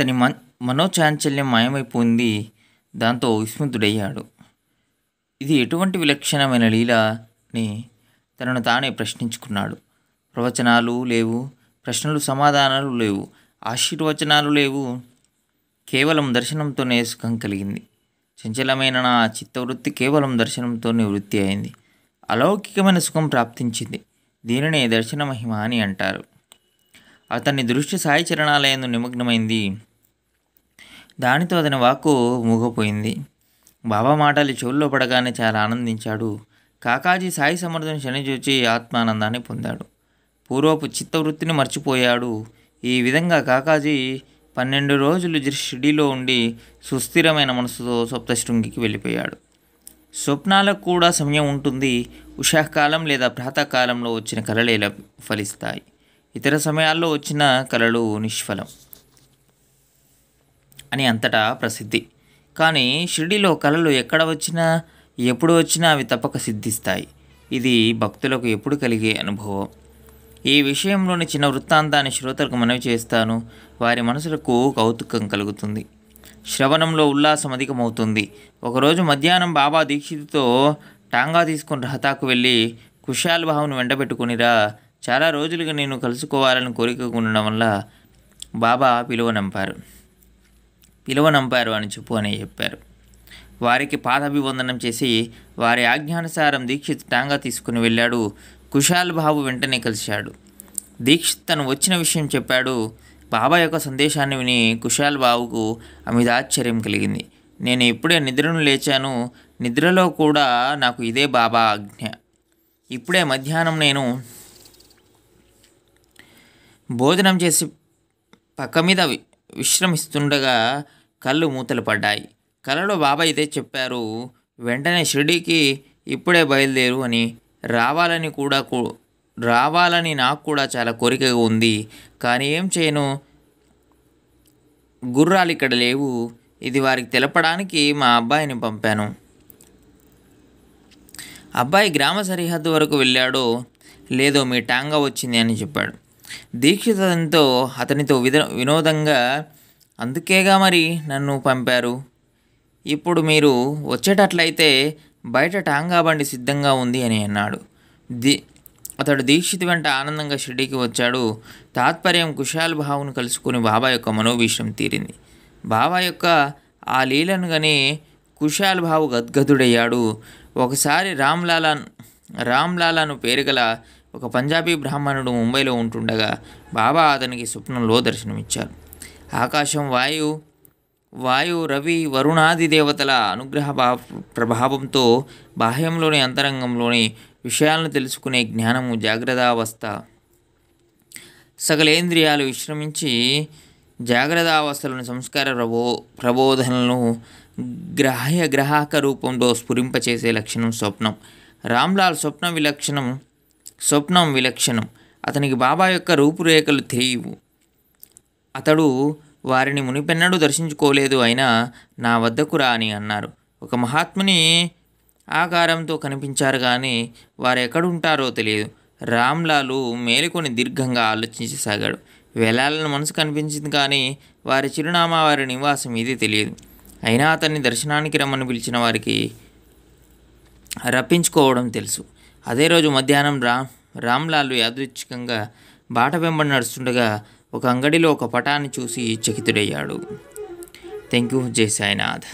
అతని మన్ మనోచాంచల్యం మాయమైపోయింది. దాంతో విస్మృతుడయ్యాడు. ఇది ఎటువంటి విలక్షణమైన లీల? అని తనను తానే ప్రశ్నించుకున్నాడు. ప్రవచనాలు లేవు ప్రశ్నలు సమాధానాలు లేవు ఆశీర్వచనాలు లేవు. కేవలం దర్శనంతోనే సుఖం కలిగింది. చంచలమైన నా చిత్తవృత్తి కేవలం దర్శనంతోనే వృత్తి అయింది. అలౌకికమైన సుఖం ప్రాప్తించింది. దీనినే దర్శన మహిమ అని అంటారు. అతని దృష్టి సాయి చరణాలయందు నిమగ్నమైంది. దానితో అతని వాక్కు మూగపోయింది. బాబా మాటలు చెవుల్లో పడగానే చాలా ఆనందించాడు. కాకాజీ సాయి సమర్థుని శనిచూచి ఆత్మానందాన్ని పొందాడు. పూర్వపు చిత్తవృత్తిని మర్చిపోయాడు. ఈ విధంగా కాకాజీ పన్నెండు రోజులు షిడిలో ఉండి సుస్థిరమైన మనసుతో సప్తశృంగికి వెళ్ళిపోయాడు. స్వప్నాలకు కూడా సమయం ఉంటుంది. ఉషాకాలం లేదా ప్రాతకాలంలో వచ్చిన కలలే ఫలిస్తాయి. ఇతర సమయాల్లో వచ్చిన కలలు నిష్ఫలం. అని అంతటా ప్రసిద్ధి. కానీ షిరిడీలో కళలు ఎక్కడ వచ్చినా ఎప్పుడు వచ్చినా అవి తప్పక సిద్ధిస్తాయి. ఇది భక్తులకు ఎప్పుడు కలిగే అనుభవం. ఈ విషయంలోని చిన్న వృత్తాంతాన్ని శ్రోతలకు మనవి చేస్తాను. వారి మనసులకు కౌతుకం కలుగుతుంది. శ్రవణంలో ఉల్లాసం అధికమవుతుంది. ఒకరోజు మధ్యాహ్నం బాబా దీక్షితుతో టాంగా తీసుకుని రహతాకు వెళ్ళి కుశాల్ బాబును వెంటబెట్టుకునిరా చాలా రోజులుగా నేను కలుసుకోవాలని కోరిక ఉండడం వల్ల బాబా పిలువనంపారు. పిలువనంపారు అని చెప్పు అని చెప్పారు. వారికి పాదాభివందనం చేసి వారి ఆజ్ఞానుసారం దీక్షిత్ టాంగా తీసుకుని వెళ్ళాడు. కుశాల్ బాబు వెంటనే కలిశాడు. దీక్షిత్ తను వచ్చిన విషయం చెప్పాడు. బాబా యొక్క సందేశాన్ని విని కుశాల్ బాబుకు అమిత ఆశ్చర్యం కలిగింది. నేను ఇప్పుడే నిద్రను లేచాను. నిద్రలో కూడా నాకు ఇదే బాబా ఆజ్ఞ. ఇప్పుడే మధ్యాహ్నం నేను భోజనం చేసి పక్క మీద విశ్రమిస్తుండగా కళ్ళు మూతలు పడ్డాయి. కలలో బాబాయ్ ఇదే చెప్పారు వెంటనే షిరిడీకి ఇప్పుడే బయలుదేరు అని. రావాలని కూడా రావాలని నాకు కూడా చాలా కోరికగా ఉంది. కానీ ఏం చేయను? గుర్రాలు ఇక్కడ లేవు. ఇది వారికి తెలపడానికి మా అబ్బాయిని పంపాను. అబ్బాయి గ్రామ సరిహద్దు వరకు వెళ్ళాడో లేదో మీ టాంగా వచ్చింది అని చెప్పాడు. దీక్షితంతో అతనితో విద వినోదంగా అందుకేగా మరి నన్ను పంపారు? ఇప్పుడు మీరు వచ్చేటట్లయితే బయట టాంగా బండి సిద్ధంగా ఉంది అని అన్నాడు. ది అతడు దీక్షిత్ వెంట ఆనందంగా షిరిడీకి వచ్చాడు. తాత్పర్యం కుశాల్ భావును కలుసుకుని బాబా యొక్క మనోభీషం తీరింది. బాబా యొక్క ఆ లీలను గని కుశాల్ భావు గద్గదుడయ్యాడు. ఒకసారి రామ్లాలాన్ రామ్లాలాను పేరుగల ఒక పంజాబీ బ్రాహ్మణుడు ముంబైలో ఉంటుండగా బాబా అతనికి స్వప్నంలో దర్శనమిచ్చారు. ఆకాశం వాయు వాయు రవి వరుణాది దేవతల అనుగ్రహ భా- ప్రభావంతో బాహ్యంలోని అంతరంగంలోని విషయాలను తెలుసుకునే జ్ఞానము జాగ్రత్తావస్థ. సకలేంద్రియాలు విశ్రమించి జాగ్రత్తావస్థలోని సంస్కార ప్రబో ప్రబోధనలను గ్రాహ్య గ్రాహక రూపంలో స్ఫురింపచేసే లక్షణం స్వప్నం. రామ్లాల్ స్వప్న విలక్షణం స్వప్నం విలక్షణం. అతనికి బాబా యొక్క రూపురేఖలు తెలియవు. అతడు వారిని మునిపెన్నడూ దర్శించుకోలేదు అయినా నా వద్దకు రా అని అన్నారు. ఒక మహాత్ముని ఆకారంతో కనిపించారు కానీ వారు ఎక్కడుంటారో తెలియదు. రామ్లాలు మేలుకొని దీర్ఘంగా ఆలోచించసాగాడు. వెళ్ళాలని మనసు కనిపించింది కానీ వారి చిరునామా వారి నివాసం ఇది తెలియదు. అయినా అతన్ని దర్శనానికి రమ్మని పిలిచిన వారికి రప్పించుకోవడం తెలుసు. అదే రోజు మధ్యాహ్నం రామ్ రామ్లాల్ యాదృచ్ఛికంగా బాట వెంబడి నడుస్తుండగా ఒక అంగడిలో ఒక పటాన్ని చూసి చకితుడయ్యాడు. థ్యాంక్ యూ జై సాయినాథ్.